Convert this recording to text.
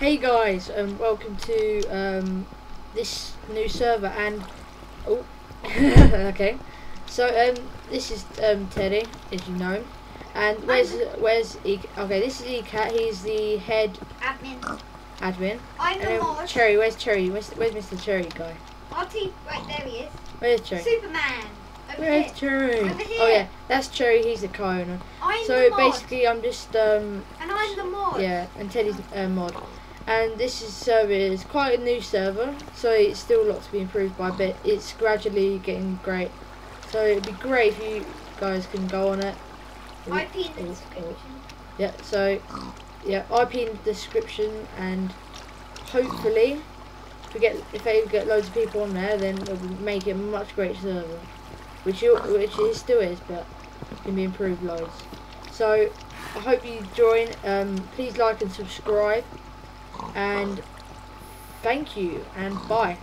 Hey guys, um, welcome to um, this new server and oh, okay. So um, this is um, Teddy, as you know, and where's where's e okay? This is Ecat. He's the head Admin. admin. I'm And mod. Cherry, where's Cherry? Where's, where's Mr. Cherry guy? Right there he is. Where's Cherry? Superman. Over Where's here. Cherry? Over Oh yeah, that's Cherry. He's the co-owner. I'm So the mod. basically, I'm just um, and I'm the mod. Yeah, and Teddy's a mod. And this is server is quite a new server, so it's still a lot to be improved by, but it's gradually getting great. So it'd be great if you guys can go on it. IP in the description. Yeah, so yeah, IP in the description, and hopefully, if we get if they get loads of people on there, then it'll make it a much greater server, which you which it still is, but can be improved loads. So I hope you join. Um, please like and subscribe, and thank you and bye.